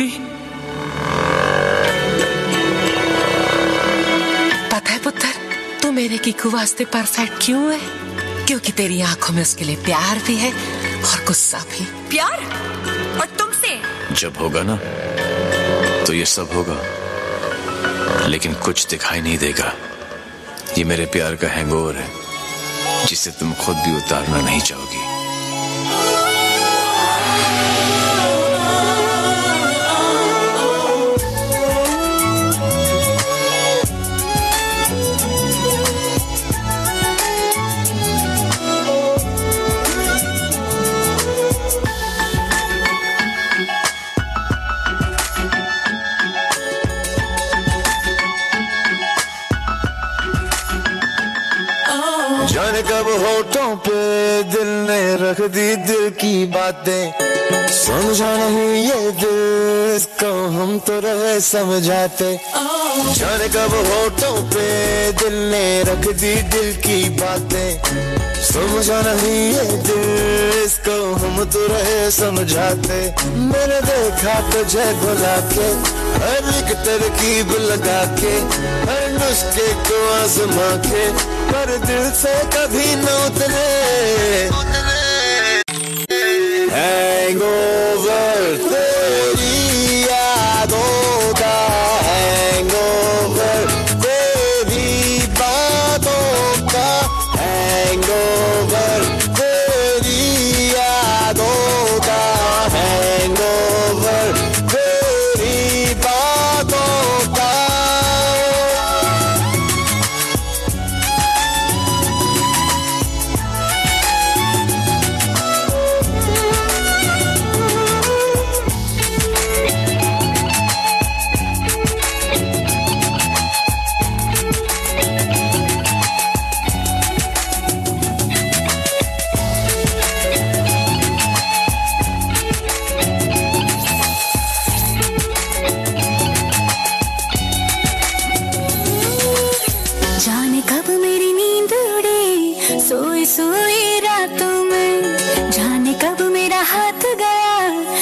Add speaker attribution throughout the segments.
Speaker 1: गई
Speaker 2: पता है पुत्र तू मेरे कीकू वास्ते परफेक्ट क्यों है? क्योंकि तेरी आँखों में उसके लिए प्यार भी है और गुस्सा भी।
Speaker 1: प्यार? और तुमसे?
Speaker 3: जब होगा ना तो ये सब होगा। लेकिन कुछ दिखाई नहीं देगा। ये मेरे प्यार का हैंगओवर है जिसे तुम खुद भी उतारना नहीं चाहोगी।
Speaker 4: जाने कब होठों पे दिल ने रख दी दिल की बातें। समझा नहीं ये दिल को हम तो रहे समझाते। जाने कब होठों पे दिल ने रख दी दिल की बातें। समझा नहीं ये दिल, इसको तो रहे समझाते। मैंने देखा तुझे बुला के हर एक तरकीब लगा के हर नुस्खे को आजमा के पर दिल से कभी न उतरे। हैंगओवर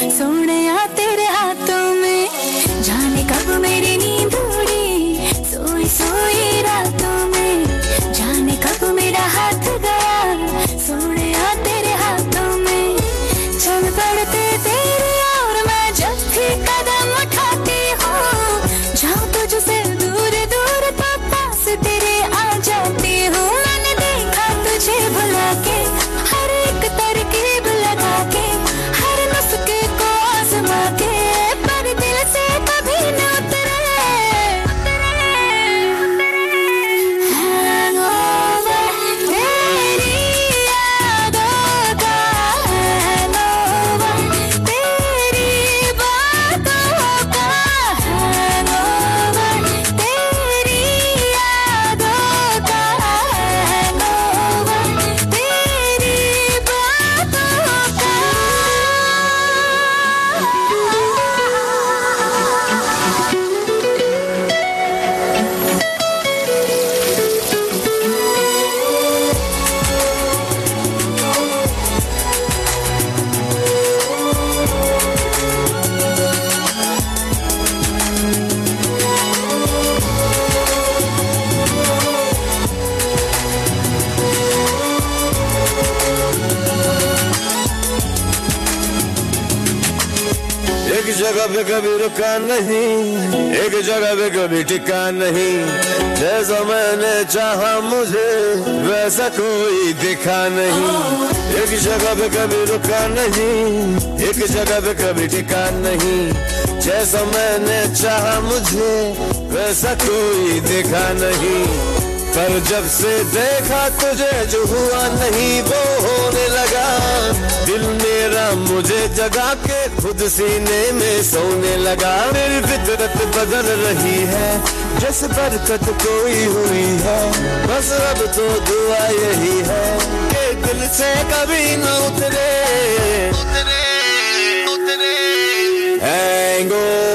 Speaker 5: So
Speaker 4: एक जगह पे कभी रुका नहीं, एक जगह पे कभी टिका नहीं। जैसा मैंने चाहा मुझे, वैसा कोई दिखा नहीं। एक जगह पे कभी रुका नहीं, एक जगह पे कभी टिका नहीं। जैसा मैंने चाहा मुझे, वैसा कोई दिखा नहीं। पर जब से देखा तुझे जो हुआ नहीं वो होने लगा। दिल मेरा मुझे जगा के खुद सीने में सोने लगा। मेरी फितरत बदल रही है जैसे बरकत कोई हुई है। बस अब तो दुआ यही है कि दिल से कभी न उतरे। उतरे उतरे। हैंगओवर